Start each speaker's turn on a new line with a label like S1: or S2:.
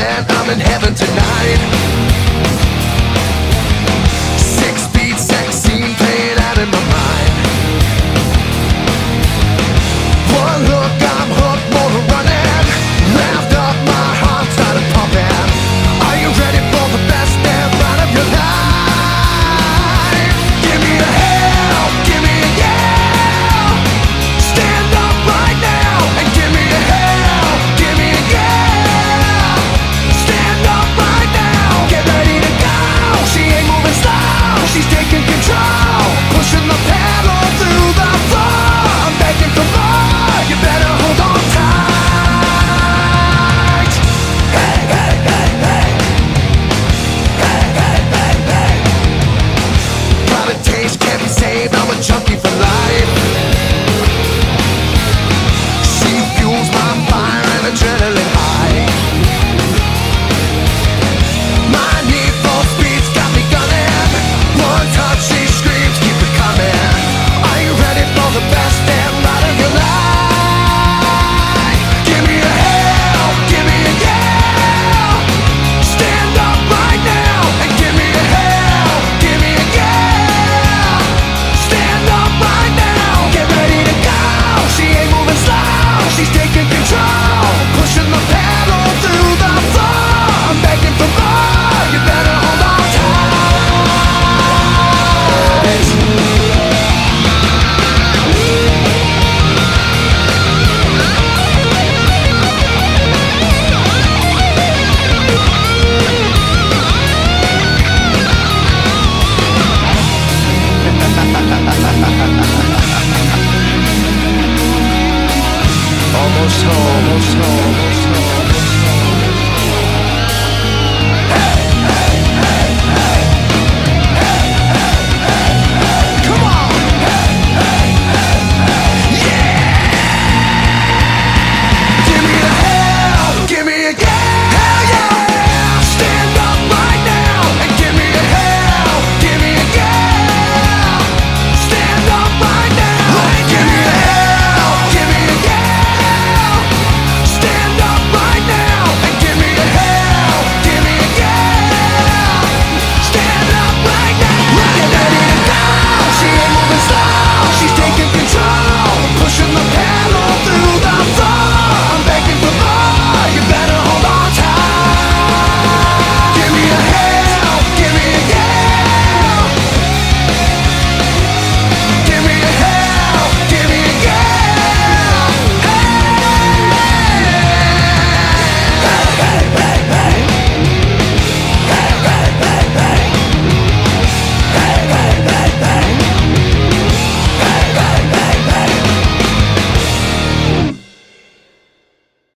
S1: I'm in heaven tonight. almost home. Almost home. Almost home.